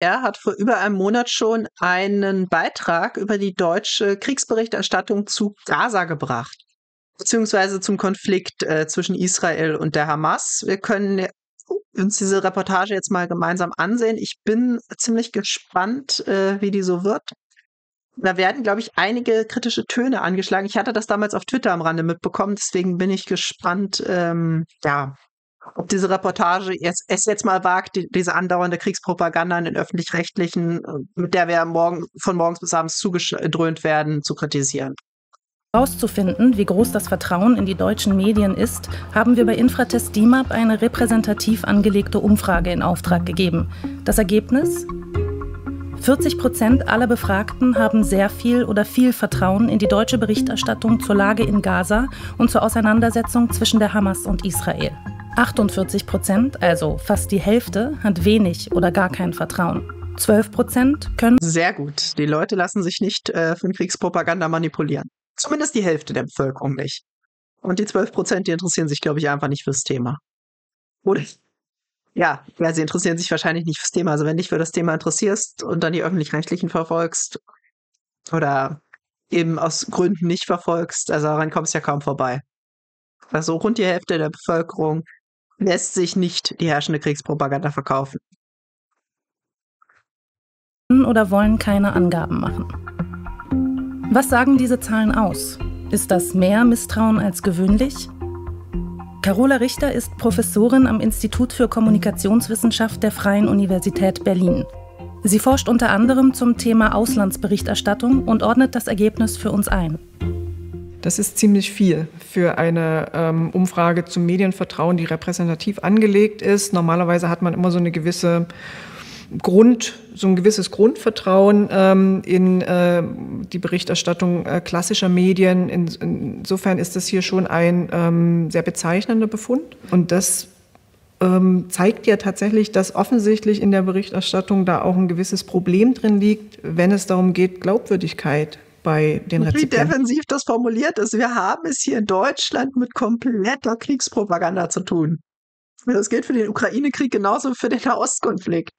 Er hat vor über einem Monat schon einen Beitrag über die deutsche Kriegsberichterstattung zu Gaza gebracht, beziehungsweise zum Konflikt äh, zwischen Israel und der Hamas. Wir können uns diese Reportage jetzt mal gemeinsam ansehen. Ich bin ziemlich gespannt, äh, wie die so wird. Da werden, glaube ich, einige kritische Töne angeschlagen. Ich hatte das damals auf Twitter am Rande mitbekommen, deswegen bin ich gespannt, ähm, ja, ob diese Reportage es, es jetzt mal wagt, die, diese andauernde Kriegspropaganda in den öffentlich-rechtlichen, äh, mit der wir morgen, von morgens bis abends zugedröhnt werden, zu kritisieren. Herauszufinden, wie groß das Vertrauen in die deutschen Medien ist, haben wir bei Infratest DIMAP eine repräsentativ angelegte Umfrage in Auftrag gegeben. Das Ergebnis? 40 Prozent aller Befragten haben sehr viel oder viel Vertrauen in die deutsche Berichterstattung zur Lage in Gaza und zur Auseinandersetzung zwischen der Hamas und Israel. 48 Prozent, also fast die Hälfte, hat wenig oder gar kein Vertrauen. 12 Prozent können. Sehr gut. Die Leute lassen sich nicht äh, von Kriegspropaganda manipulieren. Zumindest die Hälfte der Bevölkerung nicht. Und die 12 Prozent, die interessieren sich, glaube ich, einfach nicht fürs Thema. Oder? Ja, ja, sie interessieren sich wahrscheinlich nicht fürs Thema. Also wenn dich für das Thema interessierst und dann die öffentlich-rechtlichen verfolgst oder eben aus Gründen nicht verfolgst, also daran kommst du ja kaum vorbei. Also rund die Hälfte der Bevölkerung lässt sich nicht die herrschende Kriegspropaganda verkaufen. Oder wollen keine Angaben machen. Was sagen diese Zahlen aus? Ist das mehr Misstrauen als gewöhnlich? Carola Richter ist Professorin am Institut für Kommunikationswissenschaft der Freien Universität Berlin. Sie forscht unter anderem zum Thema Auslandsberichterstattung und ordnet das Ergebnis für uns ein. Das ist ziemlich viel für eine ähm, Umfrage zum Medienvertrauen, die repräsentativ angelegt ist. Normalerweise hat man immer so eine gewisse Grund, so ein gewisses Grundvertrauen ähm, in äh, die Berichterstattung äh, klassischer Medien. In, insofern ist das hier schon ein ähm, sehr bezeichnender Befund. Und das ähm, zeigt ja tatsächlich, dass offensichtlich in der Berichterstattung da auch ein gewisses Problem drin liegt, wenn es darum geht, Glaubwürdigkeit bei den Rezipienten. Wie defensiv das formuliert ist. Wir haben es hier in Deutschland mit kompletter Kriegspropaganda zu tun. Das gilt für den Ukraine-Krieg genauso wie für den Nahostkonflikt.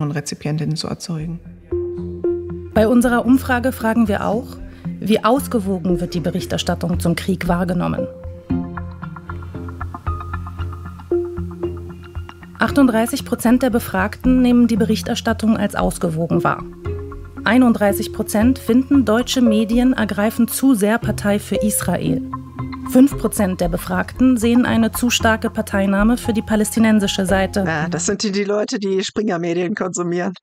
Und Rezipientinnen zu erzeugen. Bei unserer Umfrage fragen wir auch, wie ausgewogen wird die Berichterstattung zum Krieg wahrgenommen? 38 Prozent der Befragten nehmen die Berichterstattung als ausgewogen wahr. 31 Prozent finden, deutsche Medien ergreifen zu sehr Partei für Israel. 5 Prozent der Befragten sehen eine zu starke Parteinahme für die palästinensische Seite. Ja, das sind die, die Leute, die Springer-Medien konsumieren.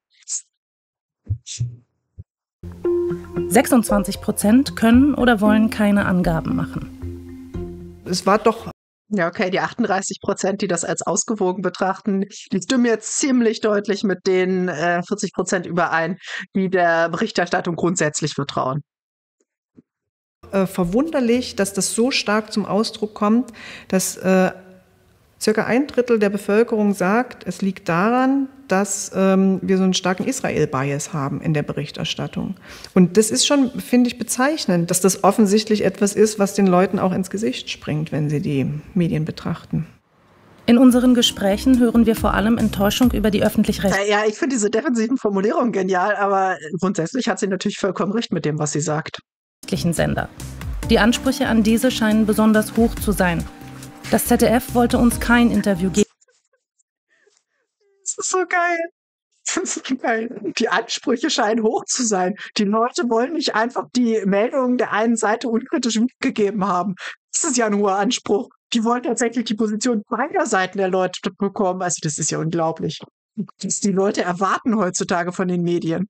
26 Prozent können oder wollen keine Angaben machen. Es war doch ja, okay, die 38 Prozent, die das als ausgewogen betrachten, die stimmen jetzt ziemlich deutlich mit den äh, 40 Prozent überein, die der Berichterstattung grundsätzlich vertrauen. Äh, verwunderlich, dass das so stark zum Ausdruck kommt, dass äh, circa ein Drittel der Bevölkerung sagt, es liegt daran, dass ähm, wir so einen starken Israel-Bias haben in der Berichterstattung. Und das ist schon, finde ich, bezeichnend, dass das offensichtlich etwas ist, was den Leuten auch ins Gesicht springt, wenn sie die Medien betrachten. In unseren Gesprächen hören wir vor allem Enttäuschung über die öffentlich-rechtlichen. Ja, ich finde diese defensiven Formulierungen genial, aber grundsätzlich hat sie natürlich vollkommen recht mit dem, was sie sagt. Sender. Die Ansprüche an diese scheinen besonders hoch zu sein. Das ZDF wollte uns kein Interview geben. Das ist so geil. Das ist geil. Die Ansprüche scheinen hoch zu sein. Die Leute wollen nicht einfach die Meldungen der einen Seite unkritisch mitgegeben haben. Das ist ja ein hoher Anspruch. Die wollen tatsächlich die Position beider Seiten der Leute bekommen. Also das ist ja unglaublich. Was die Leute erwarten heutzutage von den Medien.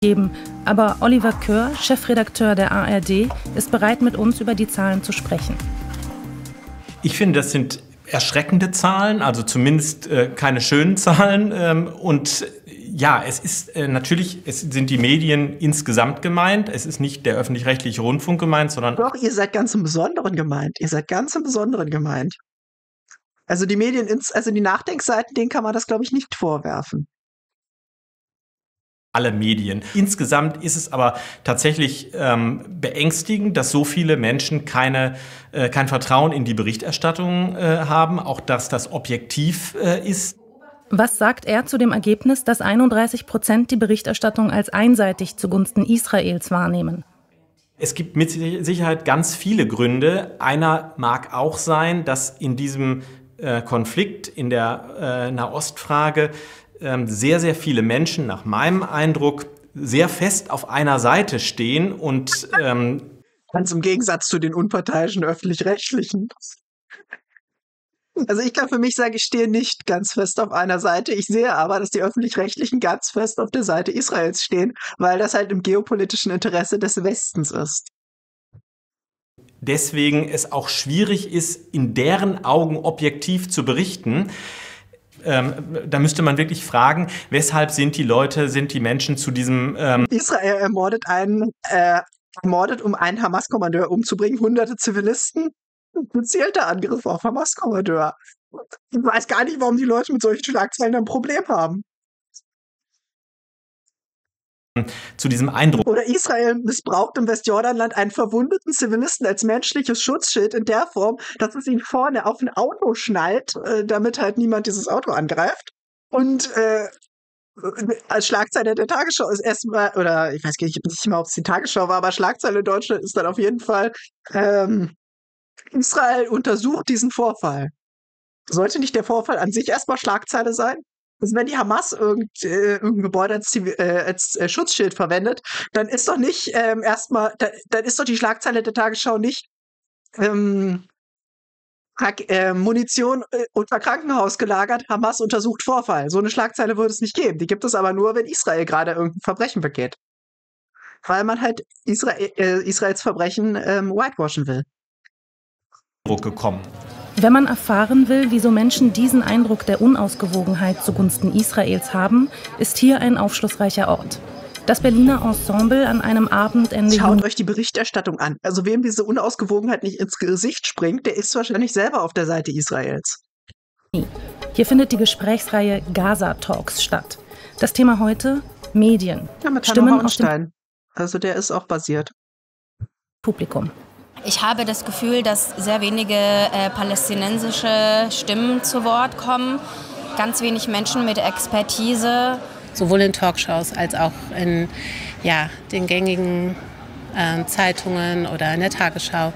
Geben. Aber Oliver Kör, Chefredakteur der ARD, ist bereit, mit uns über die Zahlen zu sprechen. Ich finde, das sind erschreckende Zahlen, also zumindest äh, keine schönen Zahlen. Ähm, und ja, es ist äh, natürlich, es sind die Medien insgesamt gemeint. Es ist nicht der öffentlich-rechtliche Rundfunk gemeint, sondern. Doch, ihr seid ganz im Besonderen gemeint. Ihr seid ganz im Besonderen gemeint. Also die Medien, also die Nachdenkseiten, denen kann man das, glaube ich, nicht vorwerfen alle Medien. Insgesamt ist es aber tatsächlich ähm, beängstigend, dass so viele Menschen keine, äh, kein Vertrauen in die Berichterstattung äh, haben, auch dass das objektiv äh, ist. Was sagt er zu dem Ergebnis, dass 31 Prozent die Berichterstattung als einseitig zugunsten Israels wahrnehmen? Es gibt mit Sicherheit ganz viele Gründe. Einer mag auch sein, dass in diesem äh, Konflikt, in der äh, Nahostfrage, sehr, sehr viele Menschen, nach meinem Eindruck, sehr fest auf einer Seite stehen und ähm, Ganz im Gegensatz zu den unparteiischen öffentlich-rechtlichen. Also ich kann für mich sagen, ich stehe nicht ganz fest auf einer Seite. Ich sehe aber, dass die öffentlich-rechtlichen ganz fest auf der Seite Israels stehen, weil das halt im geopolitischen Interesse des Westens ist. Deswegen es auch schwierig ist, in deren Augen objektiv zu berichten. Ähm, da müsste man wirklich fragen, weshalb sind die Leute, sind die Menschen zu diesem... Ähm Israel ermordet einen, äh, ermordet, um einen Hamas-Kommandeur umzubringen, hunderte Zivilisten gezielter Angriff auf Hamas-Kommandeur. Ich weiß gar nicht, warum die Leute mit solchen Schlagzeilen ein Problem haben. Zu diesem Eindruck. Oder Israel missbraucht im Westjordanland einen verwundeten Zivilisten als menschliches Schutzschild in der Form, dass es ihn vorne auf ein Auto schnallt, äh, damit halt niemand dieses Auto angreift. Und äh, als Schlagzeile der Tagesschau ist erstmal, oder ich weiß nicht, nicht mehr, ob es die Tagesschau war, aber Schlagzeile in Deutschland ist dann auf jeden Fall, ähm, Israel untersucht diesen Vorfall. Sollte nicht der Vorfall an sich erstmal Schlagzeile sein? Also wenn die Hamas irgend, äh, irgendein Gebäude als, äh, als äh, Schutzschild verwendet, dann ist doch nicht ähm, erstmal, da, dann ist doch die Schlagzeile der Tagesschau nicht ähm, äh, Munition äh, unter Krankenhaus gelagert, Hamas untersucht Vorfall. So eine Schlagzeile würde es nicht geben. Die gibt es aber nur, wenn Israel gerade irgendein Verbrechen begeht. Weil man halt Israel, äh, Israels Verbrechen ähm, whitewashen will gekommen. Wenn man erfahren will, wieso Menschen diesen Eindruck der Unausgewogenheit zugunsten Israels haben, ist hier ein aufschlussreicher Ort. Das Berliner Ensemble an einem Abend Ende Schaut euch die Berichterstattung an. Also wem diese Unausgewogenheit nicht ins Gesicht springt, der ist wahrscheinlich selber auf der Seite Israels. Hier findet die Gesprächsreihe Gaza Talks statt. Das Thema heute Medien. Ja, mit Stimmen aus dem Also der ist auch basiert. Publikum. Ich habe das Gefühl, dass sehr wenige äh, palästinensische Stimmen zu Wort kommen, ganz wenig Menschen mit Expertise. Sowohl in Talkshows als auch in ja, den gängigen äh, Zeitungen oder in der Tagesschau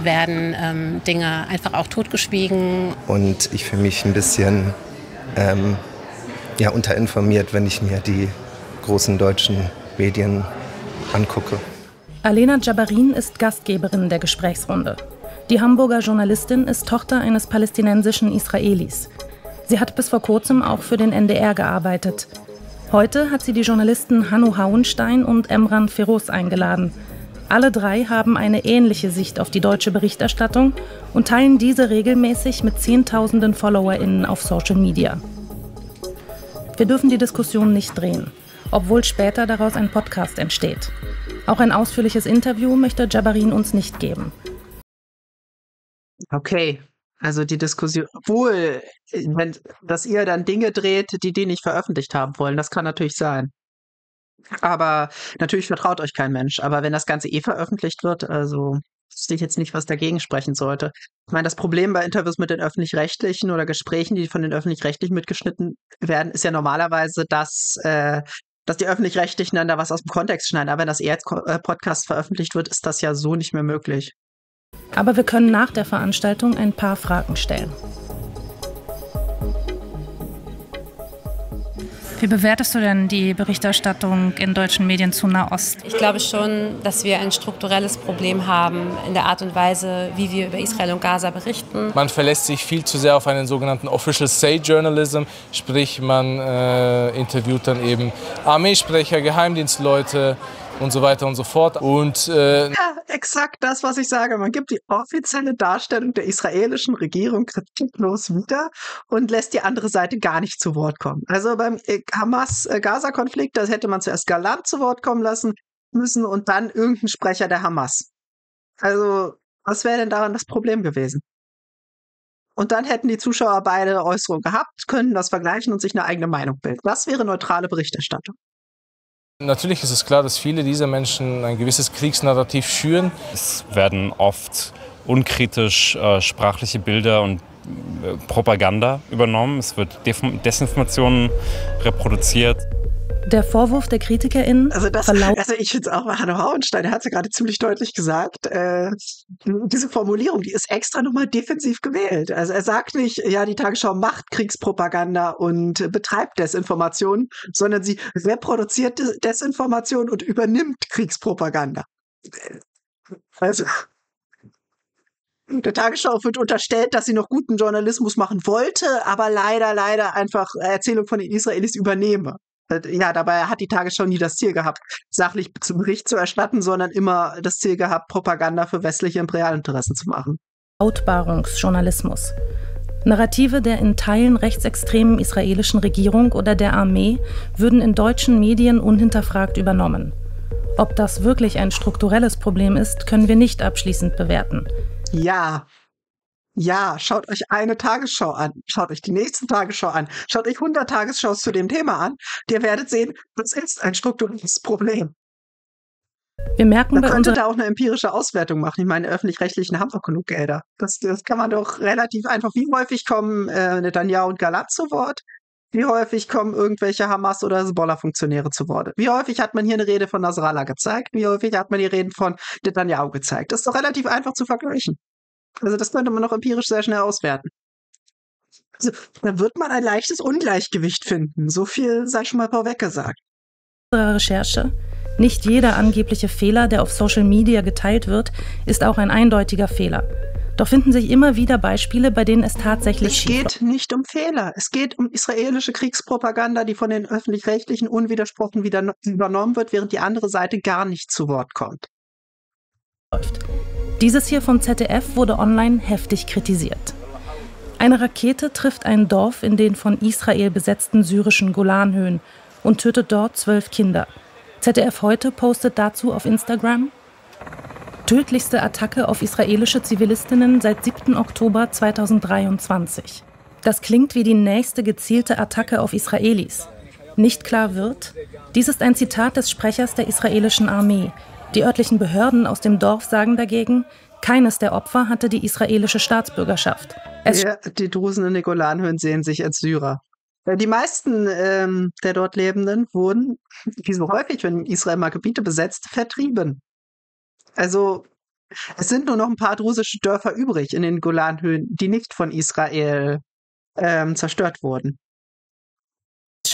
werden ähm, Dinge einfach auch totgeschwiegen. Und ich fühle mich ein bisschen ähm, ja, unterinformiert, wenn ich mir die großen deutschen Medien angucke. Alena Jabarin ist Gastgeberin der Gesprächsrunde. Die Hamburger Journalistin ist Tochter eines palästinensischen Israelis. Sie hat bis vor kurzem auch für den NDR gearbeitet. Heute hat sie die Journalisten Hanno Hauenstein und Emran Feroz eingeladen. Alle drei haben eine ähnliche Sicht auf die deutsche Berichterstattung und teilen diese regelmäßig mit Zehntausenden FollowerInnen auf Social Media. Wir dürfen die Diskussion nicht drehen, obwohl später daraus ein Podcast entsteht. Auch ein ausführliches Interview möchte Jabarin uns nicht geben. Okay, also die Diskussion, obwohl, wenn, dass ihr dann Dinge dreht, die die nicht veröffentlicht haben wollen, das kann natürlich sein. Aber natürlich vertraut euch kein Mensch. Aber wenn das Ganze eh veröffentlicht wird, also wüsste ich jetzt nicht, was dagegen sprechen sollte. Ich meine, das Problem bei Interviews mit den Öffentlich-Rechtlichen oder Gesprächen, die von den Öffentlich-Rechtlichen mitgeschnitten werden, ist ja normalerweise, dass äh, dass die Öffentlich-Rechtlichen dann da was aus dem Kontext schneiden. Aber wenn das eher als äh, Podcast veröffentlicht wird, ist das ja so nicht mehr möglich. Aber wir können nach der Veranstaltung ein paar Fragen stellen. Wie bewertest du denn die Berichterstattung in deutschen Medien zu Nahost? Ich glaube schon, dass wir ein strukturelles Problem haben in der Art und Weise, wie wir über Israel und Gaza berichten. Man verlässt sich viel zu sehr auf einen sogenannten Official Say Journalism, sprich man äh, interviewt dann eben Armeesprecher, Geheimdienstleute, und so weiter und so fort. Und äh ja, exakt das, was ich sage. Man gibt die offizielle Darstellung der israelischen Regierung kritiklos wieder und lässt die andere Seite gar nicht zu Wort kommen. Also beim äh, Hamas-Gaza-Konflikt, das hätte man zuerst Galant zu Wort kommen lassen müssen und dann irgendein Sprecher der Hamas. Also, was wäre denn daran das Problem gewesen? Und dann hätten die Zuschauer beide Äußerungen gehabt, können das vergleichen und sich eine eigene Meinung bilden. Das wäre neutrale Berichterstattung. Natürlich ist es klar, dass viele dieser Menschen ein gewisses Kriegsnarrativ schüren. Es werden oft unkritisch äh, sprachliche Bilder und Propaganda übernommen, es wird Desinformationen reproduziert. Der Vorwurf der KritikerInnen also das, Also ich finde es auch, Hanno Hauenstein, hat es ja gerade ziemlich deutlich gesagt, äh, diese Formulierung, die ist extra nochmal defensiv gewählt. Also er sagt nicht, ja, die Tagesschau macht Kriegspropaganda und betreibt Desinformation, sondern sie reproduziert Desinformation und übernimmt Kriegspropaganda. Also der Tagesschau wird unterstellt, dass sie noch guten Journalismus machen wollte, aber leider, leider einfach Erzählung von den Israelis übernehme. Äh, ja, dabei hat die Tagesschau nie das Ziel gehabt, sachlich zum Bericht zu erstatten, sondern immer das Ziel gehabt, Propaganda für westliche Imperialinteressen zu machen. Outbarungsjournalismus. Narrative der in Teilen rechtsextremen israelischen Regierung oder der Armee würden in deutschen Medien unhinterfragt übernommen. Ob das wirklich ein strukturelles Problem ist, können wir nicht abschließend bewerten. Ja, ja, schaut euch eine Tagesschau an, schaut euch die nächste Tagesschau an, schaut euch 100 Tagesschaus zu dem Thema an. Ihr werdet sehen, das ist ein strukturelles Problem. Wir merken, man könnte da auch eine empirische Auswertung machen. Ich meine, öffentlich-rechtlichen haben doch genug Gelder. Das, das kann man doch relativ einfach. Wie häufig kommen äh, Netanyahu und Galat zu Wort? Wie häufig kommen irgendwelche Hamas- oder Hezbollah-Funktionäre zu Wort? Wie häufig hat man hier eine Rede von Nasrallah gezeigt? Wie häufig hat man die Reden von Netanyahu gezeigt? Das ist doch relativ einfach zu vergleichen. Also das könnte man noch empirisch sehr schnell auswerten. Also, da wird man ein leichtes Ungleichgewicht finden. So viel sei schon mal vorweg gesagt. Recherche. Nicht jeder angebliche Fehler, der auf Social Media geteilt wird, ist auch ein eindeutiger Fehler. Doch finden sich immer wieder Beispiele, bei denen es tatsächlich schief Es geht nicht um Fehler. Es geht um israelische Kriegspropaganda, die von den öffentlich-rechtlichen unwidersprochen wieder übernommen wird, während die andere Seite gar nicht zu Wort kommt. Läuft. Dieses hier vom ZDF wurde online heftig kritisiert. Eine Rakete trifft ein Dorf in den von Israel besetzten syrischen Golanhöhen und tötet dort zwölf Kinder. ZDF heute postet dazu auf Instagram tödlichste Attacke auf israelische Zivilistinnen seit 7. Oktober 2023. Das klingt wie die nächste gezielte Attacke auf Israelis. Nicht klar wird, dies ist ein Zitat des Sprechers der israelischen Armee, die örtlichen Behörden aus dem Dorf sagen dagegen, keines der Opfer hatte die israelische Staatsbürgerschaft. Ja, die Drusen in den Golanhöhen sehen sich als Syrer. Die meisten ähm, der dort Lebenden wurden, wie so häufig, wenn Israel mal Gebiete besetzt, vertrieben. Also es sind nur noch ein paar drusische Dörfer übrig in den Golanhöhen, die nicht von Israel ähm, zerstört wurden.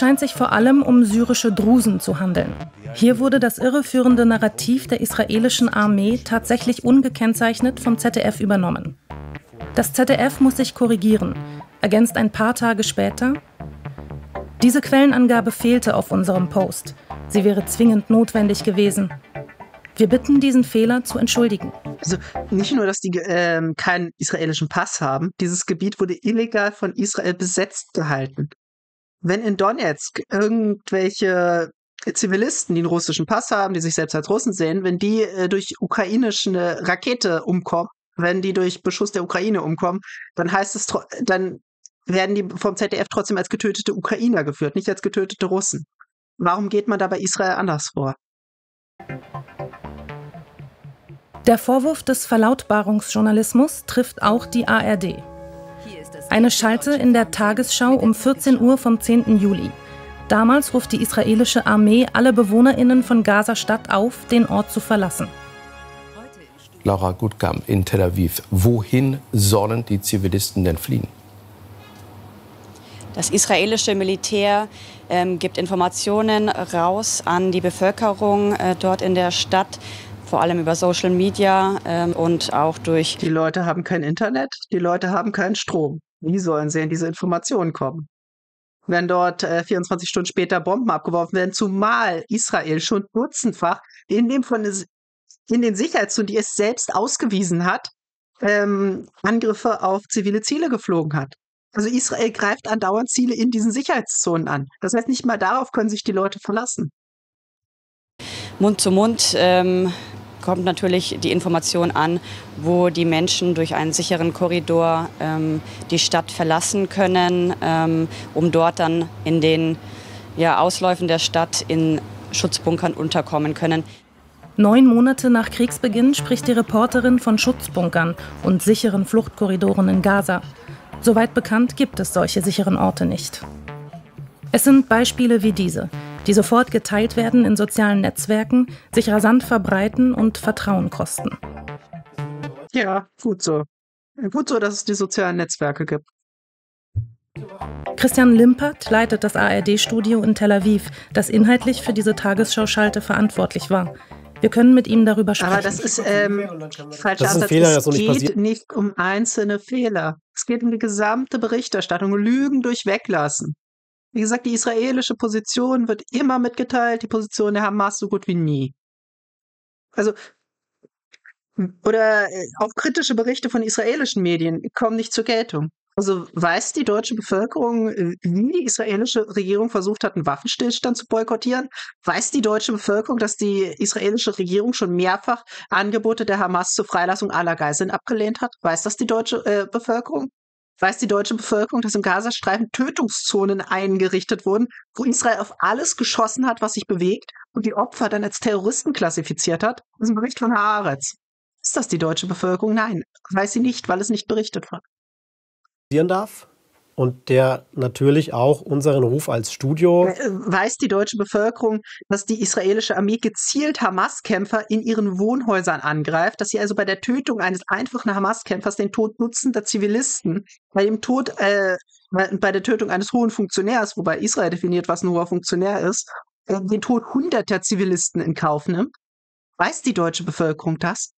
Es scheint sich vor allem um syrische Drusen zu handeln. Hier wurde das irreführende Narrativ der israelischen Armee tatsächlich ungekennzeichnet vom ZDF übernommen. Das ZDF muss sich korrigieren, ergänzt ein paar Tage später. Diese Quellenangabe fehlte auf unserem Post. Sie wäre zwingend notwendig gewesen. Wir bitten, diesen Fehler zu entschuldigen. Also nicht nur, dass die äh, keinen israelischen Pass haben, dieses Gebiet wurde illegal von Israel besetzt gehalten wenn in Donetsk irgendwelche Zivilisten, die einen russischen Pass haben, die sich selbst als Russen sehen, wenn die äh, durch ukrainische Rakete umkommen, wenn die durch Beschuss der Ukraine umkommen, dann heißt es, dann werden die vom ZDF trotzdem als getötete Ukrainer geführt, nicht als getötete Russen. Warum geht man da bei Israel anders vor? Der Vorwurf des Verlautbarungsjournalismus trifft auch die ARD. Eine Schalte in der Tagesschau um 14 Uhr vom 10. Juli. Damals ruft die israelische Armee alle BewohnerInnen von Gaza-Stadt auf, den Ort zu verlassen. Laura Gutkamp in Tel Aviv. Wohin sollen die Zivilisten denn fliehen? Das israelische Militär ähm, gibt Informationen raus an die Bevölkerung äh, dort in der Stadt vor allem über Social Media ähm, und auch durch. Die Leute haben kein Internet, die Leute haben keinen Strom. Wie sollen sie an diese Informationen kommen? Wenn dort äh, 24 Stunden später Bomben abgeworfen werden, zumal Israel schon dutzendfach in, dem von, in den Sicherheitszonen, die es selbst ausgewiesen hat, ähm, Angriffe auf zivile Ziele geflogen hat. Also Israel greift andauernd Ziele in diesen Sicherheitszonen an. Das heißt, nicht mal darauf können sich die Leute verlassen. Mund zu Mund ähm, kommt natürlich die Information an, wo die Menschen durch einen sicheren Korridor ähm, die Stadt verlassen können, ähm, um dort dann in den ja, Ausläufen der Stadt in Schutzbunkern unterkommen können. Neun Monate nach Kriegsbeginn spricht die Reporterin von Schutzbunkern und sicheren Fluchtkorridoren in Gaza. Soweit bekannt gibt es solche sicheren Orte nicht. Es sind Beispiele wie diese, die sofort geteilt werden in sozialen Netzwerken, sich rasant verbreiten und Vertrauen kosten. Ja, gut so. Gut so, dass es die sozialen Netzwerke gibt. Christian Limpert leitet das ARD-Studio in Tel Aviv, das inhaltlich für diese Tagesschau-Schalte verantwortlich war. Wir können mit ihm darüber sprechen. Aber das ist ähm, falscher Das ist ein Ansatz. Fehler, es nicht geht passiert. nicht um einzelne Fehler. Es geht um die gesamte Berichterstattung. Lügen durch Weglassen. Wie gesagt, die israelische Position wird immer mitgeteilt, die Position der Hamas so gut wie nie. Also, oder äh, auch kritische Berichte von israelischen Medien kommen nicht zur Geltung. Also weiß die deutsche Bevölkerung, äh, wie die israelische Regierung versucht hat, einen Waffenstillstand zu boykottieren? Weiß die deutsche Bevölkerung, dass die israelische Regierung schon mehrfach Angebote der Hamas zur Freilassung aller Geiseln abgelehnt hat? Weiß das die deutsche äh, Bevölkerung? Weiß die deutsche Bevölkerung, dass im Gazastreifen Tötungszonen eingerichtet wurden, wo Israel auf alles geschossen hat, was sich bewegt und die Opfer dann als Terroristen klassifiziert hat? Das ist ein Bericht von Haaretz. Ist das die deutsche Bevölkerung? Nein, weiß sie nicht, weil es nicht berichtet wird. darf und der natürlich auch unseren Ruf als Studio Äh, Weiß die deutsche Bevölkerung, dass die israelische Armee gezielt Hamas-Kämpfer in ihren Wohnhäusern angreift, dass sie also bei der Tötung eines einfachen Hamas-Kämpfers den Tod nutzender Zivilisten, bei dem Tod, äh, bei der Tötung eines hohen Funktionärs, wobei Israel definiert, was ein hoher Funktionär ist, äh, den Tod hunderter Zivilisten in Kauf nimmt? Weiß die deutsche Bevölkerung das?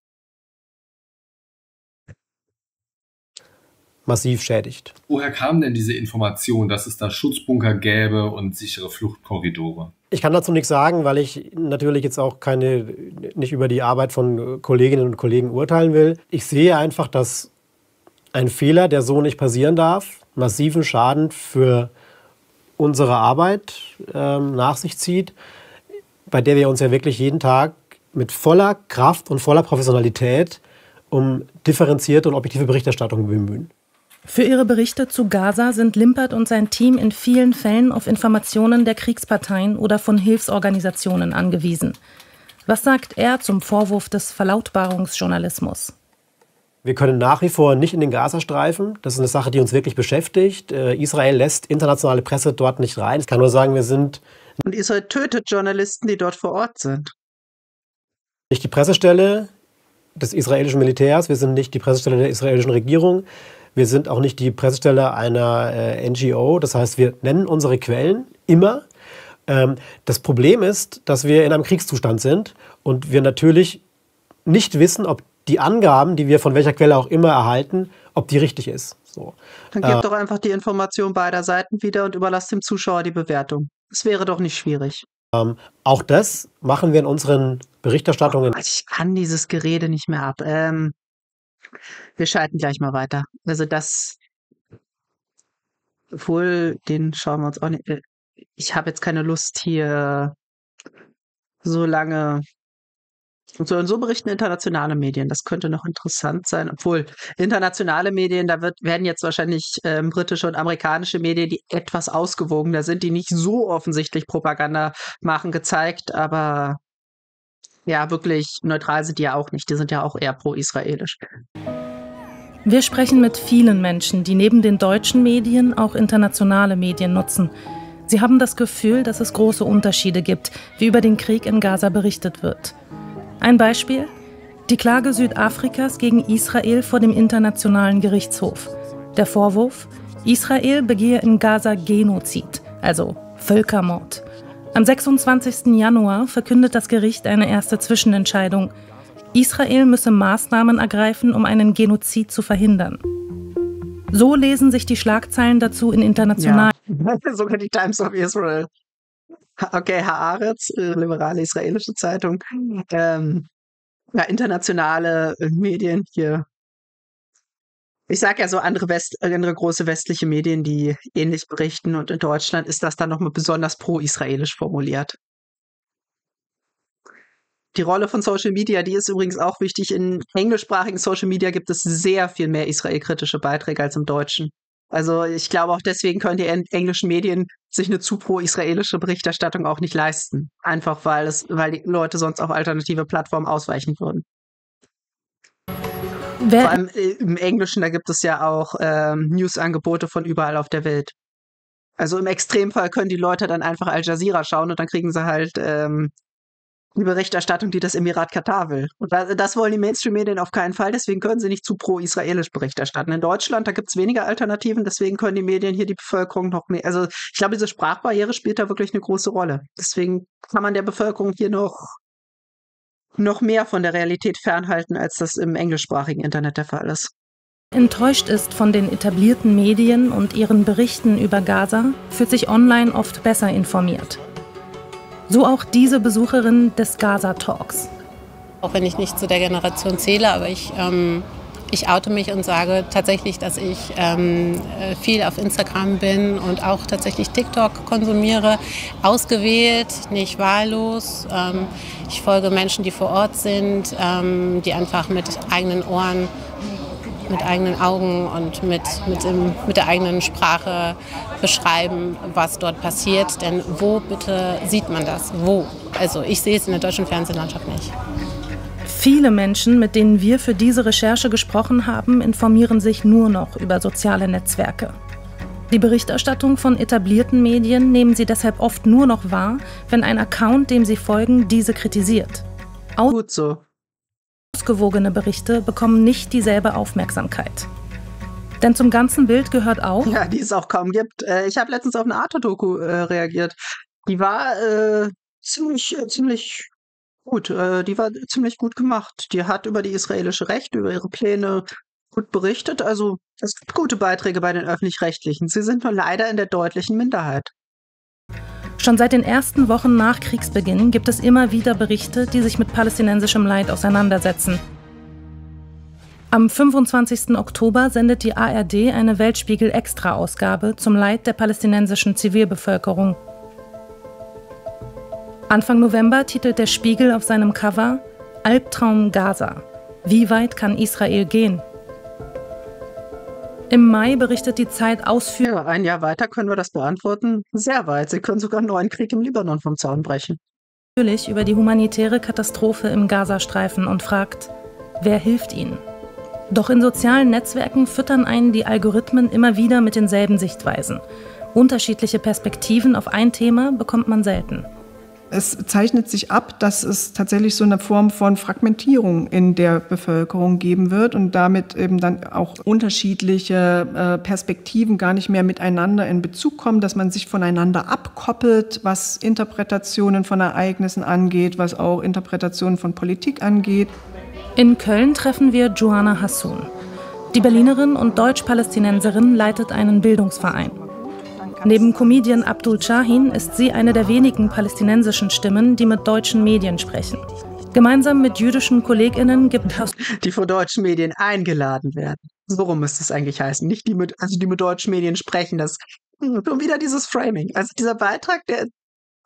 Massiv schädigt. Woher kam denn diese Information, dass es da Schutzbunker gäbe und sichere Fluchtkorridore? Ich kann dazu nichts sagen, weil ich natürlich jetzt auch keine, nicht über die Arbeit von Kolleginnen und Kollegen urteilen will. Ich sehe einfach, dass ein Fehler, der so nicht passieren darf, massiven Schaden für unsere Arbeit ähm, nach sich zieht, bei der wir uns ja wirklich jeden Tag mit voller Kraft und voller Professionalität um differenzierte und objektive Berichterstattung bemühen. Für ihre Berichte zu Gaza sind Limpert und sein Team in vielen Fällen auf Informationen der Kriegsparteien oder von Hilfsorganisationen angewiesen. Was sagt er zum Vorwurf des Verlautbarungsjournalismus? Wir können nach wie vor nicht in den Gazastreifen. Das ist eine Sache, die uns wirklich beschäftigt. Äh, Israel lässt internationale Presse dort nicht rein. Ich kann nur sagen, wir sind Und Israel tötet Journalisten, die dort vor Ort sind. nicht die Pressestelle des israelischen Militärs, wir sind nicht die Pressestelle der israelischen Regierung, wir sind auch nicht die Pressestelle einer äh, NGO. Das heißt, wir nennen unsere Quellen immer. Ähm, das Problem ist, dass wir in einem Kriegszustand sind und wir natürlich nicht wissen, ob die Angaben, die wir von welcher Quelle auch immer erhalten, ob die richtig ist. So. Dann gebt Äh, doch einfach die Information beider Seiten wieder und überlasst dem Zuschauer die Bewertung. Das wäre doch nicht schwierig. ähm, auch das machen wir in unseren Berichterstattungen. Ich kann dieses Gerede nicht mehr ab. Ähm, wir schalten gleich mal weiter. Also das, obwohl, den schauen wir uns auch nicht. äh, Ich habe jetzt keine Lust hier so lange. Und so, und so berichten internationale Medien. Das könnte noch interessant sein. Obwohl internationale Medien, da wird, werden jetzt wahrscheinlich ähm, britische und amerikanische Medien, die etwas ausgewogener sind, die nicht so offensichtlich Propaganda machen, gezeigt. Aber ja, wirklich neutral sind die ja auch nicht. Die sind ja auch eher pro-israelisch. Wir sprechen mit vielen Menschen, die neben den deutschen Medien auch internationale Medien nutzen. Sie haben das Gefühl, dass es große Unterschiede gibt, wie über den Krieg in Gaza berichtet wird. Ein Beispiel? Die Klage Südafrikas gegen Israel vor dem Internationalen Gerichtshof. Der Vorwurf? Israel begehe in Gaza Genozid, also Völkermord. Am 26. Januar verkündet das Gericht eine erste Zwischenentscheidung. Israel müsse Maßnahmen ergreifen, um einen Genozid zu verhindern. So lesen sich die Schlagzeilen dazu in internationalen Ja. Sogar die Times of Israel. Okay, Haaretz, äh, liberale israelische Zeitung. Ähm, ja, internationale Medien hier. Ich sage ja so andere, West, andere große westliche Medien, die ähnlich berichten. Und in Deutschland ist das dann nochmal besonders pro-israelisch formuliert. Die Rolle von Social Media, die ist übrigens auch wichtig. In englischsprachigen Social Media gibt es sehr viel mehr israelkritische Beiträge als im Deutschen. Also ich glaube auch deswegen können die en- englischen Medien sich eine zu pro-israelische Berichterstattung auch nicht leisten. Einfach weil es, weil die Leute sonst auf alternative Plattformen ausweichen würden. Wer Vor allem äh, im Englischen, da gibt es ja auch ähm, News-Angebote von überall auf der Welt. Also im Extremfall können die Leute dann einfach Al Jazeera schauen und dann kriegen sie halt ähm, die Berichterstattung, die das Emirat Katar will. Und das wollen die Mainstream-Medien auf keinen Fall, deswegen können sie nicht zu pro-israelisch Bericht erstatten. In Deutschland, da gibt es weniger Alternativen, deswegen können die Medien hier die Bevölkerung noch mehr. Also ich glaube, diese Sprachbarriere spielt da wirklich eine große Rolle. Deswegen kann man der Bevölkerung hier noch, noch mehr von der Realität fernhalten, als das im englischsprachigen Internet der Fall ist. Enttäuscht ist von den etablierten Medien und ihren Berichten über Gaza, fühlt sich online oft besser informiert. So auch diese Besucherin des Gaza Talks. Auch wenn ich nicht zu der Generation zähle, aber ich, ähm, ich oute mich und sage tatsächlich, dass ich ähm, äh, viel auf Instagram bin und auch tatsächlich TikTok konsumiere. Ausgewählt, nicht wahllos. Ähm, ich folge Menschen, die vor Ort sind, ähm, die einfach mit eigenen Ohren mit eigenen Augen und mit, mit, dem, mit der eigenen Sprache beschreiben, was dort passiert. Denn wo bitte sieht man das? Wo? Also ich sehe es in der deutschen Fernsehlandschaft nicht. Viele Menschen, mit denen wir für diese Recherche gesprochen haben, informieren sich nur noch über soziale Netzwerke. Die Berichterstattung von etablierten Medien nehmen sie deshalb oft nur noch wahr, wenn ein Account, dem sie folgen, diese kritisiert. Gut so. Ausgewogene Berichte bekommen nicht dieselbe Aufmerksamkeit. Denn zum ganzen Bild gehört auch. Ja, die es auch kaum gibt. Äh, ich habe letztens auf eine Arte-Doku äh, reagiert. Die war äh, ziemlich, äh, ziemlich gut. Äh, die war ziemlich gut gemacht. Die hat über die israelische Rechte, über ihre Pläne gut berichtet. Also es gibt gute Beiträge bei den öffentlich-rechtlichen. Sie sind nur leider in der deutlichen Minderheit. Schon seit den ersten Wochen nach Kriegsbeginn gibt es immer wieder Berichte, die sich mit palästinensischem Leid auseinandersetzen. Am 25. Oktober sendet die ARD eine Weltspiegel-Extra-Ausgabe zum Leid der palästinensischen Zivilbevölkerung. Anfang November titelt der Spiegel auf seinem Cover Albtraum Gaza. Wie weit kann Israel gehen? Im Mai berichtet die Zeit ausführlich. Ja, ein Jahr weiter können wir das beantworten. Sehr weit. Sie können sogar einen neuen Krieg im Libanon vom Zaun brechen. Über die humanitäre Katastrophe im Gazastreifen und fragt, wer hilft ihnen? Doch in sozialen Netzwerken füttern einen die Algorithmen immer wieder mit denselben Sichtweisen. Unterschiedliche Perspektiven auf ein Thema bekommt man selten es zeichnet sich ab, dass es tatsächlich so eine Form von Fragmentierung in der Bevölkerung geben wird und damit eben dann auch unterschiedliche äh, Perspektiven gar nicht mehr miteinander in Bezug kommen, dass man sich voneinander abkoppelt, was Interpretationen von Ereignissen angeht, was auch Interpretationen von Politik angeht. In Köln treffen wir Joanna Hassoun. Die Berlinerin und Deutsch-Palästinenserin leitet einen Bildungsverein. Neben Comedian Abdul Shahin ist sie eine der wenigen palästinensischen Stimmen, die mit deutschen Medien sprechen. Gemeinsam mit jüdischen KollegInnen gibt es. Die von deutschen Medien eingeladen werden. So rum müsste es eigentlich heißen. Nicht die mit, also die mit deutschen Medien sprechen. Das schon wieder dieses Framing. Also dieser Beitrag, der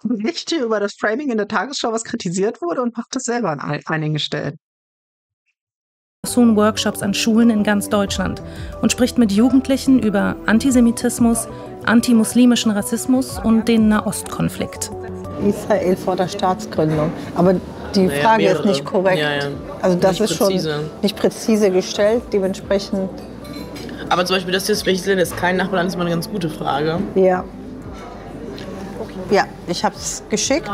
berichtet hier über das Framing in der Tagesschau, was kritisiert wurde und macht das selber an einigen Stellen. Workshops an Schulen in ganz Deutschland und spricht mit Jugendlichen über Antisemitismus, antimuslimischen Rassismus und den Nahostkonflikt. Israel vor der Staatsgründung. Aber die naja, Frage mehrere. ist nicht korrekt. Ja, ja. Also das nicht ist präzise. schon nicht präzise gestellt, dementsprechend. Aber zum Beispiel, dass das Griechenland ist kein Nachbarland, ist mal eine ganz gute Frage. Ja. Ja, ich habe es geschickt.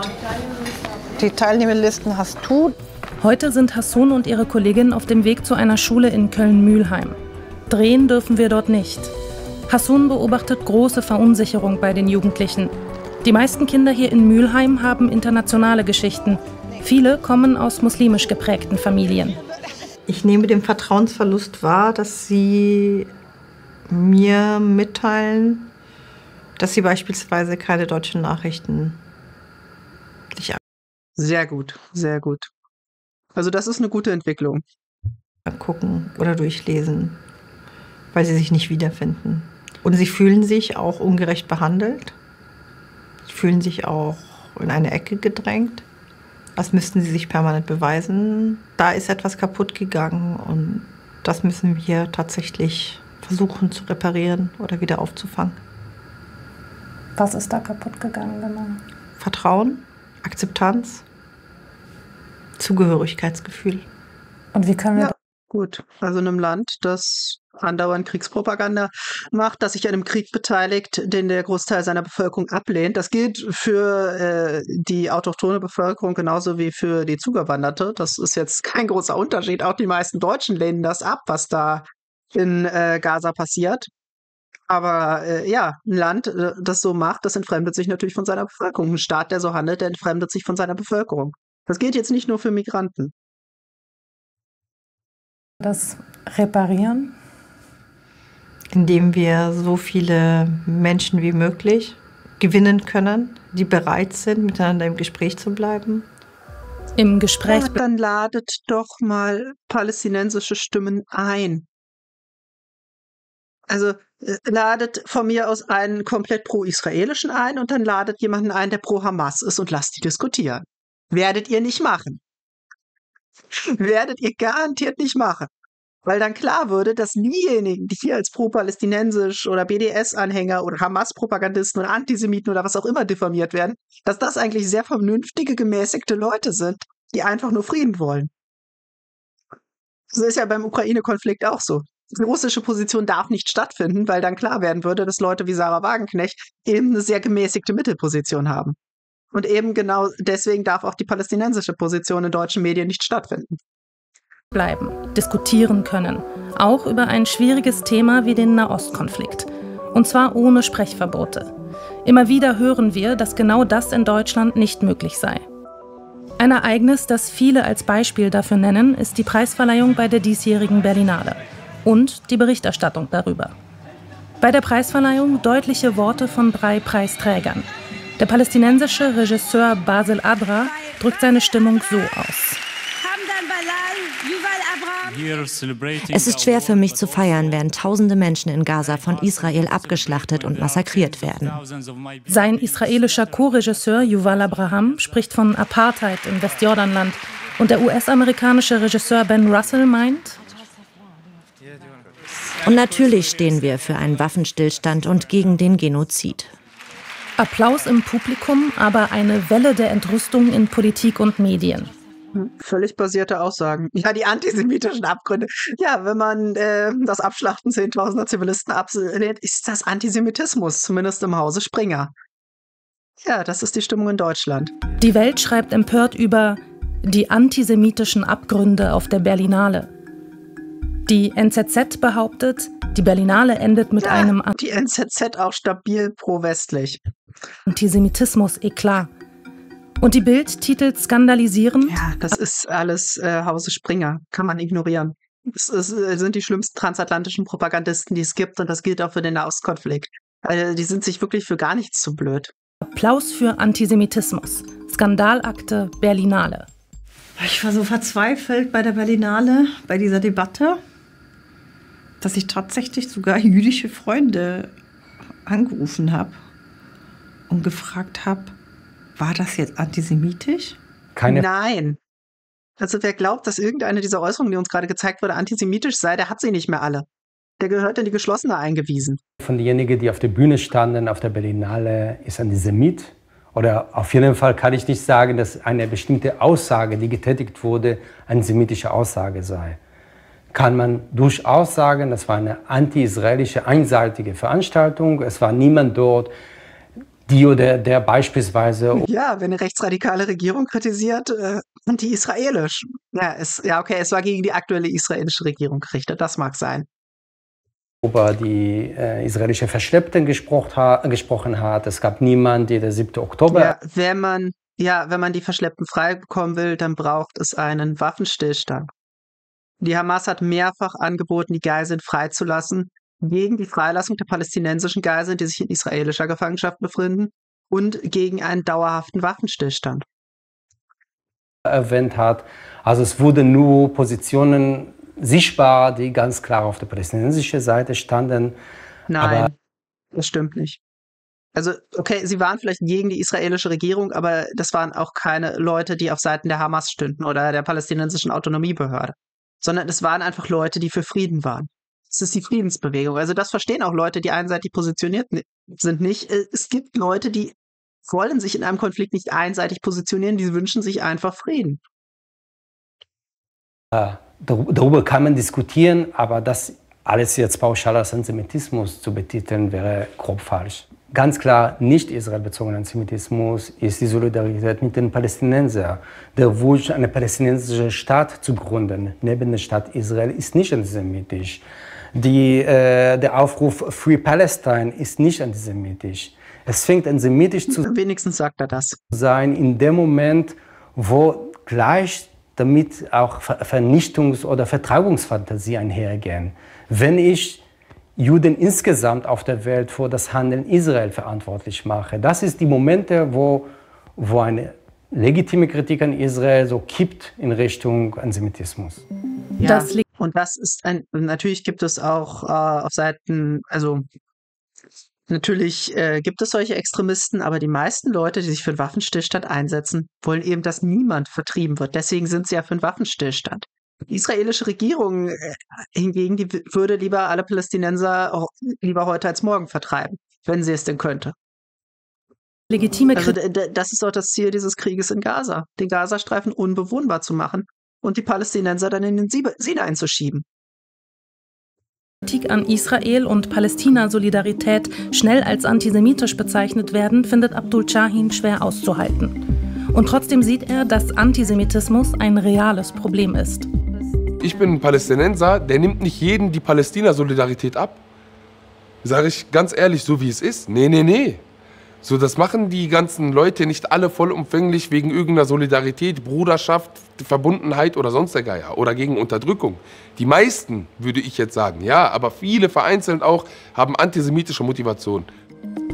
Die Teilnehmerlisten hast du. Heute sind Hassun und ihre Kollegin auf dem Weg zu einer Schule in Köln-Mühlheim. Drehen dürfen wir dort nicht. Hassun beobachtet große Verunsicherung bei den Jugendlichen. Die meisten Kinder hier in Mülheim haben internationale Geschichten. Viele kommen aus muslimisch geprägten Familien. Ich nehme den Vertrauensverlust wahr, dass sie mir mitteilen, dass sie beispielsweise keine deutschen Nachrichten sehr gut, sehr gut. Also das ist eine gute Entwicklung. Gucken oder durchlesen, weil sie sich nicht wiederfinden. Und sie fühlen sich auch ungerecht behandelt. Sie fühlen sich auch in eine Ecke gedrängt. Das müssten sie sich permanent beweisen. Da ist etwas kaputt gegangen und das müssen wir tatsächlich versuchen zu reparieren oder wieder aufzufangen. Was ist da kaputt gegangen genau? Vertrauen, Akzeptanz, Zugehörigkeitsgefühl. Und wie können wir ja, Gut, also in einem Land, das andauernd Kriegspropaganda macht, das sich an einem Krieg beteiligt, den der Großteil seiner Bevölkerung ablehnt. Das gilt für äh, die autochthone Bevölkerung genauso wie für die Zugewanderte. Das ist jetzt kein großer Unterschied. Auch die meisten Deutschen lehnen das ab, was da in äh, Gaza passiert. Aber äh, ja, ein Land, äh, das so macht, das entfremdet sich natürlich von seiner Bevölkerung. Ein Staat, der so handelt, der entfremdet sich von seiner Bevölkerung. Das gilt jetzt nicht nur für Migranten. Das Reparieren? Indem wir so viele Menschen wie möglich gewinnen können, die bereit sind, miteinander im Gespräch zu bleiben. Im Gespräch. Ja, dann ladet doch mal palästinensische Stimmen ein. Also äh, ladet von mir aus einen komplett pro-israelischen ein und dann ladet jemanden ein, der pro-Hamas ist und lasst die diskutieren. Werdet ihr nicht machen. Werdet ihr garantiert nicht machen. Weil dann klar würde, dass diejenigen, die hier als pro-palästinensisch oder BDS-Anhänger oder Hamas-Propagandisten oder Antisemiten oder was auch immer diffamiert werden, dass das eigentlich sehr vernünftige, gemäßigte Leute sind, die einfach nur Frieden wollen. Das ist ja beim Ukraine-Konflikt auch so. Die russische Position darf nicht stattfinden, weil dann klar werden würde, dass Leute wie Sarah Wagenknecht eben eine sehr gemäßigte Mittelposition haben. Und eben genau deswegen darf auch die palästinensische Position in deutschen Medien nicht stattfinden. Bleiben, diskutieren können, auch über ein schwieriges Thema wie den Nahostkonflikt. Und zwar ohne Sprechverbote. Immer wieder hören wir, dass genau das in Deutschland nicht möglich sei. Ein Ereignis, das viele als Beispiel dafür nennen, ist die Preisverleihung bei der diesjährigen Berlinale und die Berichterstattung darüber. Bei der Preisverleihung deutliche Worte von drei Preisträgern. Der palästinensische Regisseur Basil Adra drückt seine Stimmung so aus. Es ist schwer für mich zu feiern, während tausende Menschen in Gaza von Israel abgeschlachtet und massakriert werden. Sein israelischer Co-Regisseur Yuval Abraham spricht von Apartheid im Westjordanland und der US-amerikanische Regisseur Ben Russell meint, und natürlich stehen wir für einen Waffenstillstand und gegen den Genozid. Applaus im Publikum, aber eine Welle der Entrüstung in Politik und Medien. Hm, völlig basierte Aussagen. Ja, die antisemitischen Abgründe. Ja, wenn man äh, das Abschlachten zehntausender Zivilisten ablehnt, ist das Antisemitismus, zumindest im Hause Springer. Ja, das ist die Stimmung in Deutschland. Die Welt schreibt empört über die antisemitischen Abgründe auf der Berlinale. Die NZZ behauptet, die Berlinale endet mit ja, einem die NZZ auch stabil pro-westlich. Antisemitismus, eklar. Und die Bild titelt skandalisieren. Ja, das ist alles äh, Hause Springer. Kann man ignorieren. Das ist, äh, sind die schlimmsten transatlantischen Propagandisten, die es gibt. Und das gilt auch für den Nahostkonflikt. Also, die sind sich wirklich für gar nichts zu blöd. Applaus für Antisemitismus. Skandalakte Berlinale. Ich war so verzweifelt bei der Berlinale, bei dieser Debatte dass ich tatsächlich sogar jüdische Freunde angerufen habe und gefragt habe, war das jetzt antisemitisch? Keine Nein. Also wer glaubt, dass irgendeine dieser Äußerungen, die uns gerade gezeigt wurde, antisemitisch sei, der hat sie nicht mehr alle. Der gehört in die geschlossene eingewiesen. Von denjenigen, die auf der Bühne standen, auf der Berlinale, ist Antisemit. Oder auf jeden Fall kann ich nicht sagen, dass eine bestimmte Aussage, die getätigt wurde, eine semitische Aussage sei kann man durchaus sagen, das war eine anti-israelische einseitige Veranstaltung. Es war niemand dort, die oder der beispielsweise. Ja, wenn eine rechtsradikale Regierung kritisiert, äh, anti-israelisch. Ja, es, ja, okay, es war gegen die aktuelle israelische Regierung gerichtet, das mag sein. Über die äh, israelische Verschleppten gesprochen, ha gesprochen hat. Es gab niemanden, der der 7. Oktober. Ja, wenn man, ja, wenn man die Verschleppten frei bekommen will, dann braucht es einen Waffenstillstand. Die Hamas hat mehrfach angeboten, die Geiseln freizulassen, gegen die Freilassung der palästinensischen Geiseln, die sich in israelischer Gefangenschaft befinden, und gegen einen dauerhaften Waffenstillstand. Erwähnt hat. Also es wurden nur Positionen sichtbar, die ganz klar auf der palästinensischen Seite standen. Nein, das stimmt nicht. Also, okay, sie waren vielleicht gegen die israelische Regierung, aber das waren auch keine Leute, die auf Seiten der Hamas stünden oder der palästinensischen Autonomiebehörde sondern es waren einfach Leute, die für Frieden waren. Es ist die Friedensbewegung. Also das verstehen auch Leute, die einseitig positioniert sind nicht. Äh, es gibt Leute, die wollen sich in einem Konflikt nicht einseitig positionieren, die wünschen sich einfach Frieden. darüber kann man diskutieren, aber das alles jetzt pauschal als Antisemitismus zu betiteln, wäre grob falsch. Ganz klar, nicht israelbezogener Antisemitismus ist die Solidarität mit den Palästinensern. Der Wunsch, eine palästinensische Staat zu gründen, neben der Stadt Israel, ist nicht antisemitisch. Die, äh, der Aufruf Free Palestine ist nicht antisemitisch. Es fängt antisemitisch zu Wenigstens sagt er das. sein in dem Moment, wo gleich damit auch Vernichtungs- oder Vertreibungsfantasie einhergehen. Wenn ich Juden insgesamt auf der Welt für das Handeln Israel verantwortlich mache, das ist die Momente, wo, wo eine legitime Kritik an Israel so kippt in Richtung Antisemitismus. Ja. Das und das ist ein, natürlich gibt es auch äh, auf Seiten, also natürlich äh, gibt es solche Extremisten, aber die meisten Leute, die sich für einen Waffenstillstand einsetzen, wollen eben, dass niemand vertrieben wird. Deswegen sind sie ja für einen Waffenstillstand. Die israelische Regierung äh, hingegen, die würde lieber alle Palästinenser lieber heute als morgen vertreiben, wenn sie es denn könnte. Legitime also das ist auch das Ziel dieses Krieges in Gaza, den Gazastreifen unbewohnbar zu machen und die Palästinenser dann in den Sinai einzuschieben. Kritik an Israel und Palästina-Solidarität schnell als antisemitisch bezeichnet werden, findet Abdul Shahin schwer auszuhalten. Und trotzdem sieht er, dass Antisemitismus ein reales Problem ist. Ich bin ein Palästinenser, der nimmt nicht jeden die Palästina-Solidarität ab. Sage ich ganz ehrlich, so wie es ist. Nee, nee, nee. So, das machen die ganzen Leute nicht alle vollumfänglich wegen irgendeiner Solidarität, Bruderschaft, Verbundenheit oder sonst der Geier oder gegen Unterdrückung. Die meisten, würde ich jetzt sagen, ja, aber viele vereinzelt auch haben antisemitische Motivation.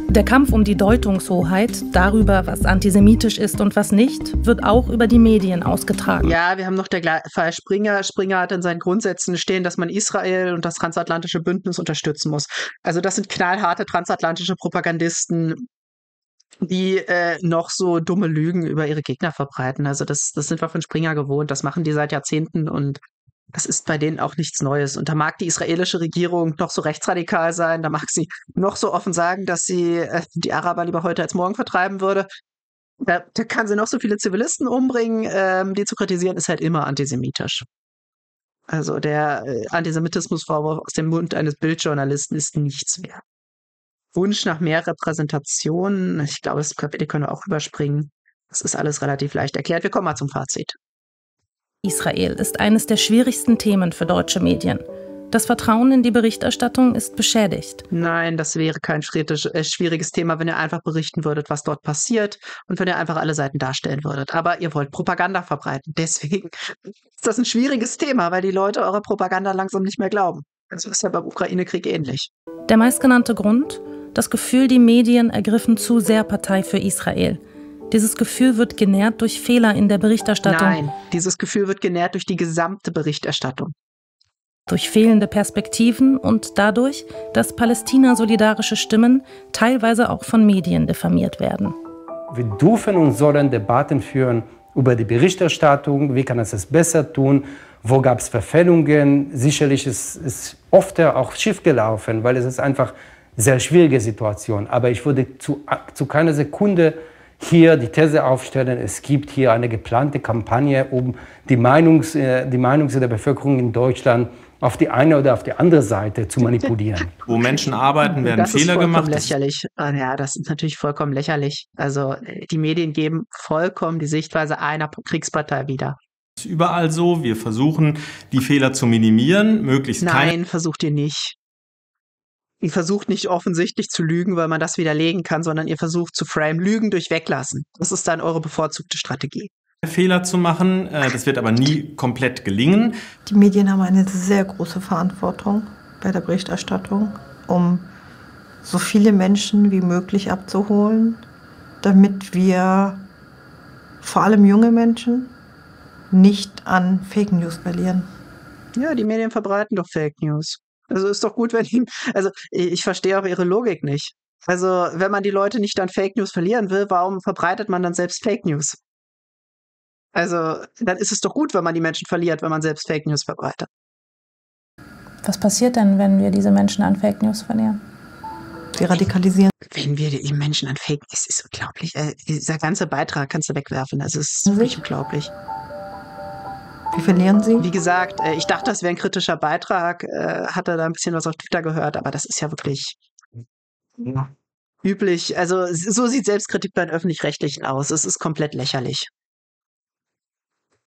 Der Kampf um die Deutungshoheit darüber, was antisemitisch ist und was nicht, wird auch über die Medien ausgetragen. Ja, wir haben noch der Fall Springer. Springer hat in seinen Grundsätzen stehen, dass man Israel und das transatlantische Bündnis unterstützen muss. Also das sind knallharte transatlantische Propagandisten, die äh, noch so dumme Lügen über ihre Gegner verbreiten. Also das, das sind wir von Springer gewohnt. Das machen die seit Jahrzehnten und das ist bei denen auch nichts Neues. Und da mag die israelische Regierung noch so rechtsradikal sein, da mag sie noch so offen sagen, dass sie äh, die Araber lieber heute als morgen vertreiben würde. Da, da kann sie noch so viele Zivilisten umbringen. Ähm, die zu kritisieren ist halt immer antisemitisch. Also der äh, Antisemitismusvorwurf aus dem Mund eines Bildjournalisten ist nichts wert. Wunsch nach mehr Repräsentation. Ich glaube, das Kapitel können wir auch überspringen. Das ist alles relativ leicht erklärt. Wir kommen mal zum Fazit. Israel ist eines der schwierigsten Themen für deutsche Medien. Das Vertrauen in die Berichterstattung ist beschädigt. Nein, das wäre kein äh, schwieriges Thema, wenn ihr einfach berichten würdet, was dort passiert und wenn ihr einfach alle Seiten darstellen würdet. Aber ihr wollt Propaganda verbreiten. Deswegen ist das ein schwieriges Thema, weil die Leute eurer Propaganda langsam nicht mehr glauben. Das ist ja beim Ukraine-Krieg ähnlich. Der meistgenannte Grund? Das Gefühl, die Medien ergriffen zu sehr Partei für Israel. Dieses Gefühl wird genährt durch Fehler in der Berichterstattung. Nein, dieses Gefühl wird genährt durch die gesamte Berichterstattung. Durch fehlende Perspektiven und dadurch, dass Palästina-solidarische Stimmen teilweise auch von Medien diffamiert werden. Wir dürfen und sollen Debatten führen über die Berichterstattung, wie kann es es besser tun, wo gab es Verfehlungen. Sicherlich ist es oft auch schiefgelaufen, weil es ist einfach sehr schwierige Situation. Aber ich würde zu, zu keiner Sekunde hier die These aufstellen, es gibt hier eine geplante Kampagne, um die, Meinungs, äh, die Meinung der Bevölkerung in Deutschland auf die eine oder auf die andere Seite zu manipulieren. Wo Menschen arbeiten, werden das Fehler ist gemacht. lächerlich. Ah, ja, das ist natürlich vollkommen lächerlich. Also die Medien geben vollkommen die Sichtweise einer Kriegspartei wieder. Das ist überall so. Wir versuchen, die Fehler zu minimieren, möglichst Nein, keine. versucht ihr nicht. Ihr versucht nicht offensichtlich zu lügen, weil man das widerlegen kann, sondern ihr versucht zu frame Lügen durch Weglassen. Das ist dann eure bevorzugte Strategie. Fehler zu machen. Äh, das wird aber nie komplett gelingen. Die Medien haben eine sehr große Verantwortung bei der Berichterstattung, um so viele Menschen wie möglich abzuholen, damit wir vor allem junge Menschen nicht an Fake News verlieren. Ja, die Medien verbreiten doch Fake News. Also ist doch gut, wenn die, also ich verstehe auch ihre Logik nicht. Also wenn man die Leute nicht an Fake News verlieren will, warum verbreitet man dann selbst Fake News? Also dann ist es doch gut, wenn man die Menschen verliert, wenn man selbst Fake News verbreitet. Was passiert denn, wenn wir diese Menschen an Fake News verlieren? Sie radikalisieren. Wenn wir die Menschen an Fake News, ist unglaublich. Äh, dieser ganze Beitrag kannst du wegwerfen. Das ist wirklich unglaublich. Wie verlieren Sie? Wie gesagt, äh, ich dachte, das wäre ein kritischer Beitrag, äh, hatte da ein bisschen was auf Twitter gehört, aber das ist ja wirklich ja. üblich. Also so sieht Selbstkritik bei den Öffentlich-Rechtlichen aus. Es ist komplett lächerlich.